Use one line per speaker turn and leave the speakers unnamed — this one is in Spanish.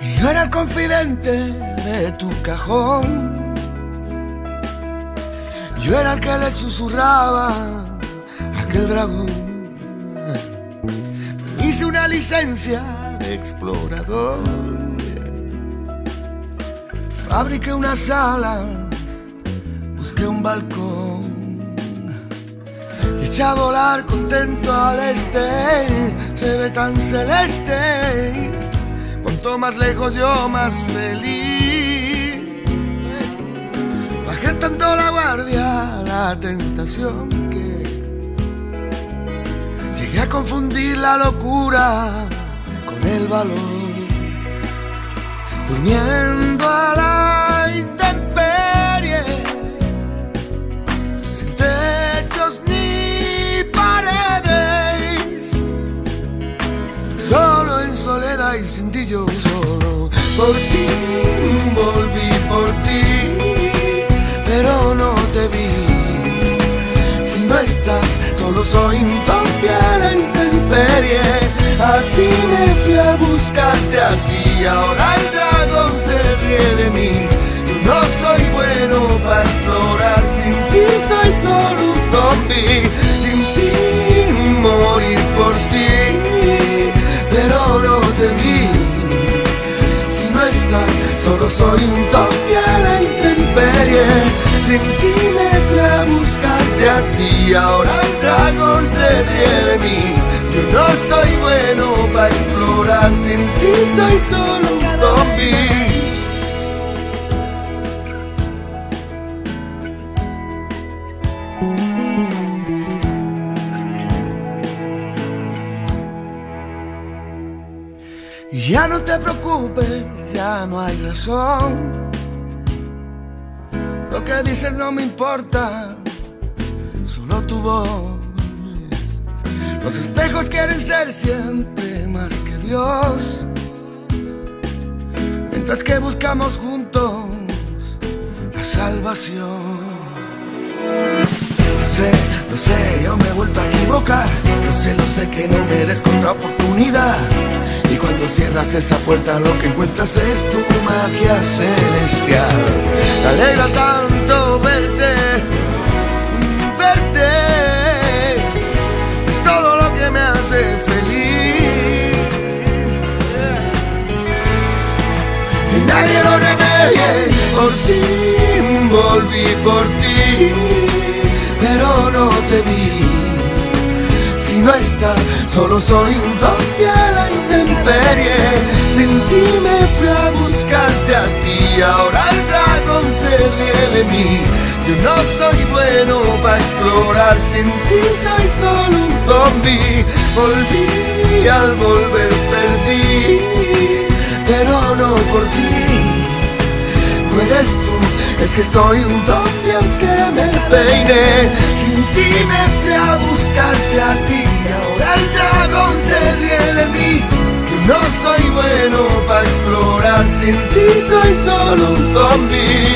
Y yo era el confidente de tu cajón. Yo era el que le susurraba a aquel dragón. Hice una licencia de explorador. Fabriqué una sala, busqué un balcón. Y eché a volar contento al este, se ve tan celeste. Cuanto más lejos yo más feliz. Bajé tanto la guardia, la tentación que llegué a confundir la locura con el valor. Durmiendo a la Por ti volví por ti, pero no te vi. Si no estás, solo soy zombie a la intemperie. A ti me fui a buscarte a ti, ahora el dragón se ríe de mí. Yo no soy bueno para explorar, sin ti soy solo un zombie. Sin ti morir por ti, pero no te vi. Solo soy un zombie a la intemperie. Sin ti me fui a buscarte a ti, ahora el dragón se ríe de mí. Yo no soy bueno para explorar, sin ti soy solo un zombie. Ya no te preocupes, ya no hay razón. Lo que dices no me importa, solo tu voz. Los espejos quieren ser siempre más que Dios. Mientras que buscamos juntos la salvación. Lo sé, lo sé, yo me he vuelto a equivocar. Lo sé, lo sé que no merezco otra oportunidad. Cierras esa puerta lo que encuentras es tu magia celestial. Me alegra tanto verte, verte. Es todo lo que me hace feliz. Y nadie lo remedie. Por ti volví por ti, pero no te vi. Si no estás, solo soy un zombie a la intemperie. Sin ti me fui a buscarte a ti, ahora el dragón se ríe de mí. Yo no soy bueno para explorar, sin ti soy solo un zombie. Volví y al volver perdí, pero no por ti. No eres tú, es que soy un zombie aunque me peine. Sin ti me fui no soy bueno para explorar, sin ti soy solo un zombie.